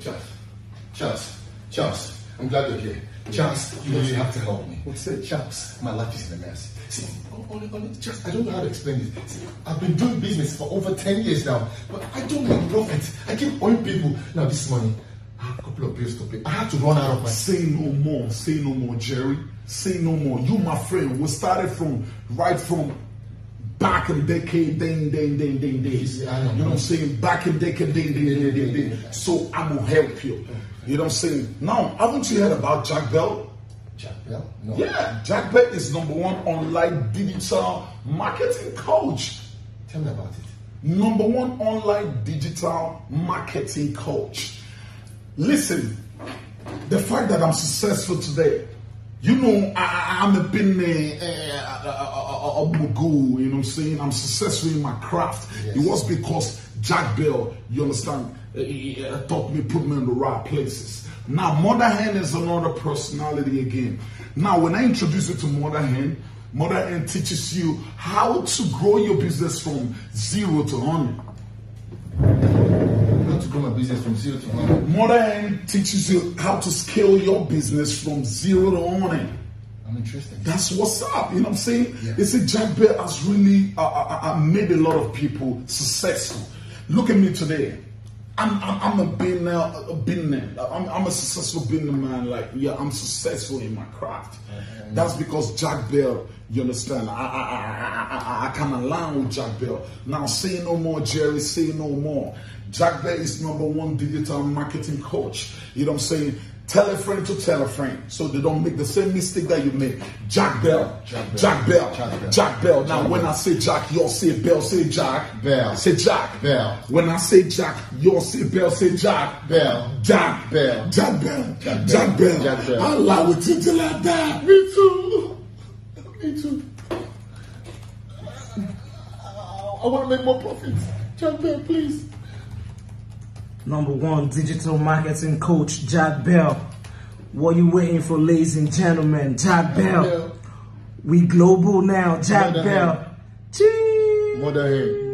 Charles, Charles, Charles, I'm glad you're here. Charles, you really have to help me. What's it? Charles, my life is in a mess. See, only, only, Charles, I don't know how to explain this. See, I've been doing business for over 10 years now, but I don't make profit. I keep owing people. Now, this money, I have a couple of bills to pay. I have to run out of my. Say no more. Say no more, Jerry. Say no more. You, my friend, we started from right from back in decade, ding, ding, ding, ding, days. You know what I'm saying? Back in decade, ding, ding, ding, ding, ding. So I will help you. You know what I'm saying? Now, haven't you heard about Jack Bell? Jack Bell? No. Yeah, Jack Bell is number one online digital marketing coach. Tell me about it. number one online digital marketing coach. Listen, the fact that I'm successful today, you know, I, I'm a been a, a, mogul, you know what I'm saying? I'm successful in my craft. Yes. It was because Jack Bell, you understand, uh, he, uh, taught me, put me in the right places. Now, Mother Hen is another personality again. Now, when I introduce you to Mother Hen, Mother Hen teaches you how to grow your business from zero to 100. Business from zero to one. Mother Hen teaches you how to scale your business from zero to 100. I'm interested. That's what's up. You know what I'm saying? Yeah. They say Jack Bell has really uh, uh, uh, made a lot of people successful. Look at me today. I'm, I'm, I'm a billionaire, a billionaire. I'm, I'm a successful billionaire man. Like, yeah, I'm successful in my craft. That's because Jack Bell, you understand? I, I, I, I, I, can align with Jack Bell. Now, say no more, Jerry, say no more. Jack Bell is number one digital marketing coach. You know what I'm saying? Tell a friend to tell a friend so they don't make the same mistake that you make. Jack Bell. Jack Bell. Jack Bell. Jack Bell. Jack Bell. Now, Jack when Bell. I say Jack, you'll say Bell, say Jack. Bell. Say Jack. Bell. When I say Jack, you'll say Bell, say Jack. Bell. Jack. Bell. Jack Bell. Jack Jack Bell. Bell. Jack Bell. I lie with you till I die. Me too. Me too. I want to make more profits. Jack Bell, please. Number one digital marketing coach, Jack Bell. What you waiting for, ladies and gentlemen? Jack Bell. Bell. We global now, Jack Mother Bell. Mother.